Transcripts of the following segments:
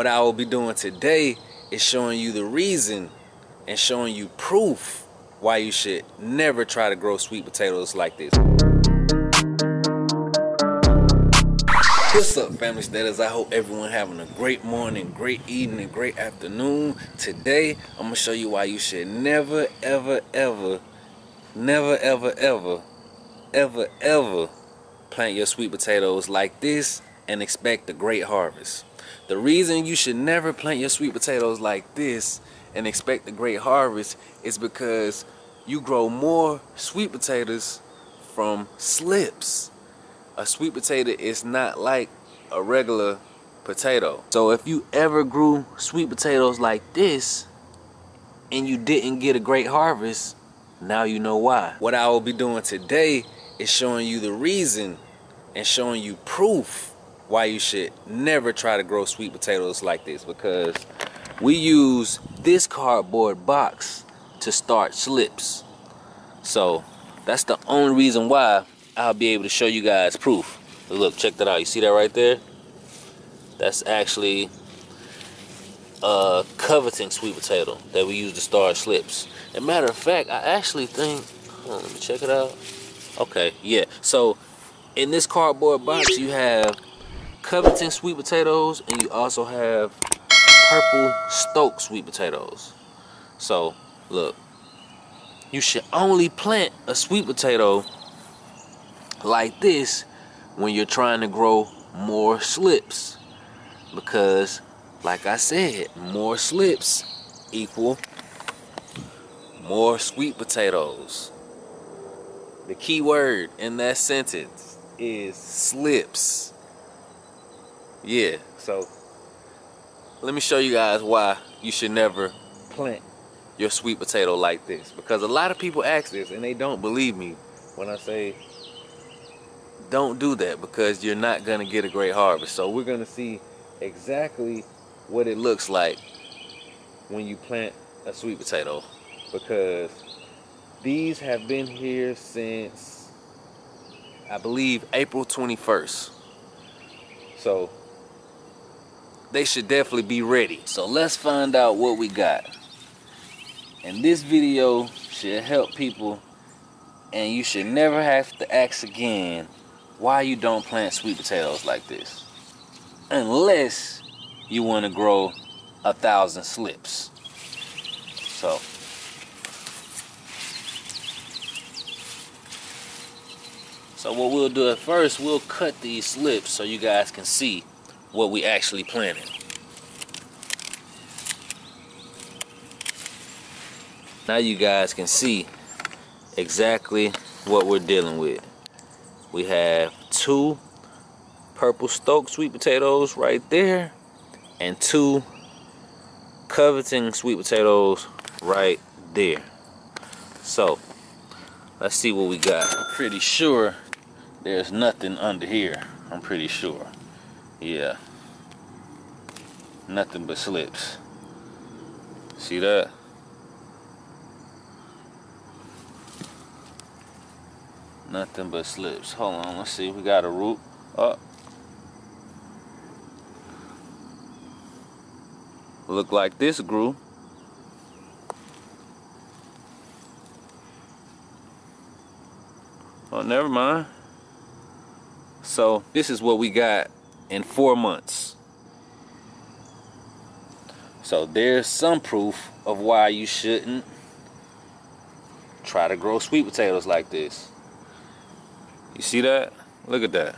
What I will be doing today is showing you the reason and showing you proof why you should never try to grow sweet potatoes like this. What's up Familystead? I hope everyone having a great morning, great evening, great afternoon. Today I'm gonna show you why you should never ever ever never ever ever ever ever plant your sweet potatoes like this and expect a great harvest. The reason you should never plant your sweet potatoes like this and expect a great harvest is because you grow more sweet potatoes from slips a sweet potato is not like a regular potato. So if you ever grew sweet potatoes like this and you didn't get a great harvest, now you know why. What I will be doing today is showing you the reason and showing you proof why you should never try to grow sweet potatoes like this because we use this cardboard box to start slips. So that's the only reason why I'll be able to show you guys proof. Look, check that out. You see that right there? That's actually a Covington sweet potato that we use to start slips. And matter of fact, I actually think, on, let me check it out. Okay, yeah. So in this cardboard box, you have Covington sweet potatoes and you also have purple Stoke sweet potatoes. So look, you should only plant a sweet potato like this when you're trying to grow more slips. Because like I said more slips equal more sweet potatoes. The key word in that sentence is slips yeah so let me show you guys why you should never plant your sweet potato like this because a lot of people ask this and they don't believe me when I say don't do that because you're not going to get a great harvest. So we're going to see exactly what it looks like when you plant a sweet potato because these have been here since I believe April 21st. So they should definitely be ready. So let's find out what we got. And this video should help people and you should never have to ask again why you don't plant sweet potatoes like this. Unless you want to grow a thousand slips. So. So what we'll do at first, we'll cut these slips so you guys can see what we actually planted. Now you guys can see exactly what we're dealing with we have two purple Stoke sweet potatoes right there and two Covington sweet potatoes right there. So let's see what we got. I'm pretty sure there's nothing under here. I'm pretty sure. Yeah. Nothing but slips. See that? Nothing but slips. Hold on, let's see. We got a root up. Look like this grew. Oh, never mind. So this is what we got in four months. So there's some proof of why you shouldn't try to grow sweet potatoes like this. You see that? Look at that.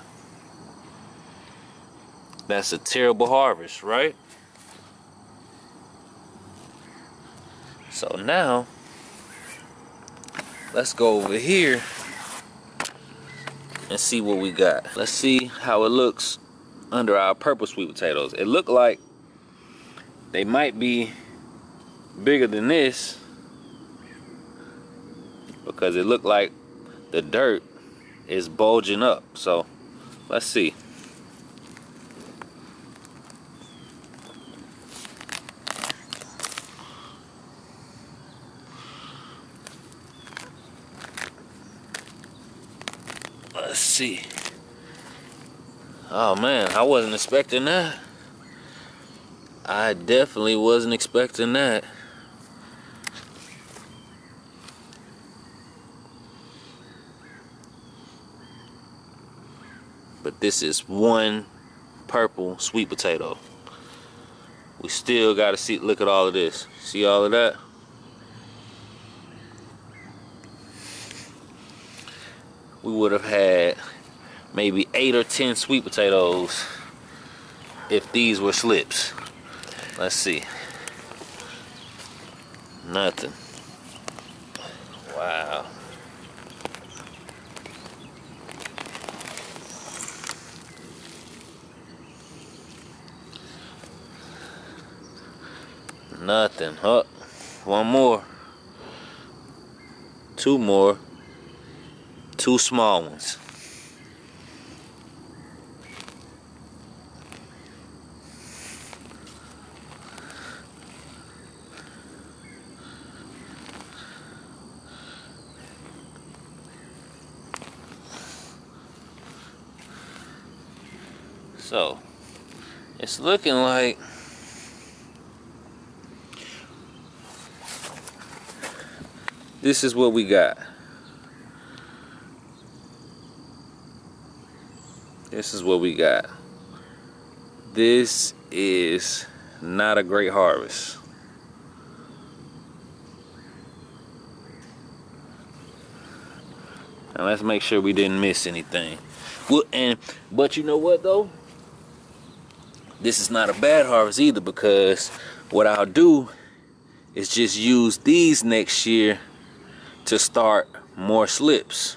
That's a terrible harvest, right? So now, let's go over here and see what we got. Let's see how it looks under our purple sweet potatoes. It looked like they might be bigger than this because it looked like the dirt is bulging up. So let's see. Let's see. Oh man, I wasn't expecting that. I definitely wasn't expecting that. But this is one purple sweet potato. We still got to see look at all of this. See all of that? We would have had maybe eight or ten sweet potatoes if these were slips. Let's see. Nothing. Wow. Nothing. Huh? One more. Two more. Two small ones. So, it's looking like this is what we got. This is what we got. This is not a great harvest. Now let's make sure we didn't miss anything. Well, and but you know what though? This is not a bad harvest either because what I'll do is just use these next year to start more slips.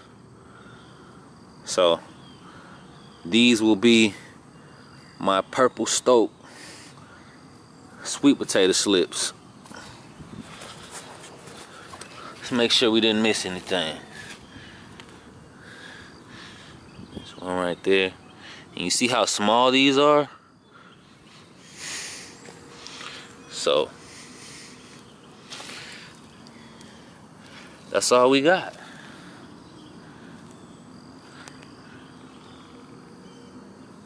So these will be my purple stoke sweet potato slips. Let's make sure we didn't miss anything. This one right there. And you see how small these are? So That's all we got.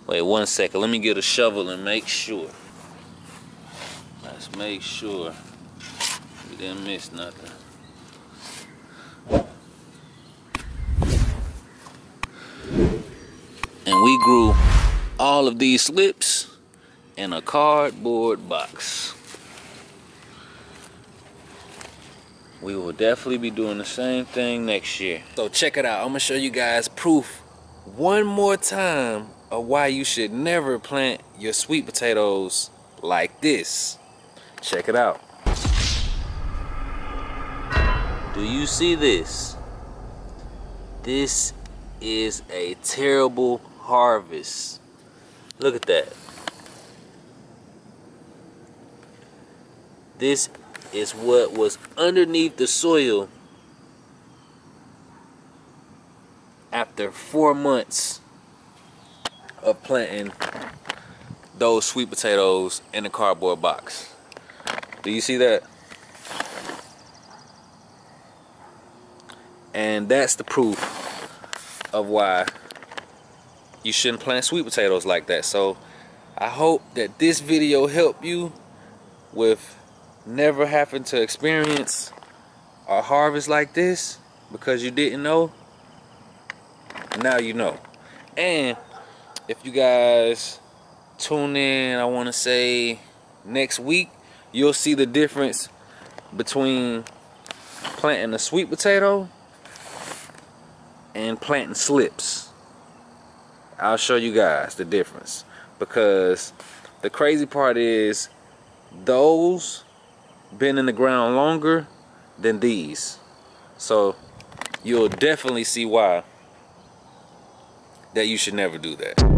Wait one second. Let me get a shovel and make sure. Let's make sure we didn't miss nothing. And we grew all of these slips in a cardboard box. We will definitely be doing the same thing next year. So check it out. I'm gonna show you guys proof one more time of why you should never plant your sweet potatoes like this. Check it out. Do you see this? This is a terrible harvest. Look at that. This is what was underneath the soil after four months of planting those sweet potatoes in a cardboard box. Do you see that? And that's the proof of why you shouldn't plant sweet potatoes like that. So I hope that this video helped you with never having to experience a harvest like this because you didn't know now you know. And if you guys tune in i want to say next week you'll see the difference between planting a sweet potato and planting slips. I'll show you guys the difference because the crazy part is those been in the ground longer than these. So you'll definitely see why that you should never do that.